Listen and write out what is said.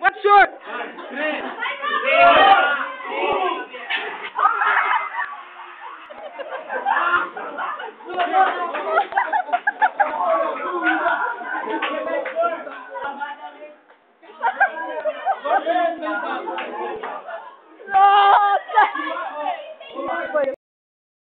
What's short?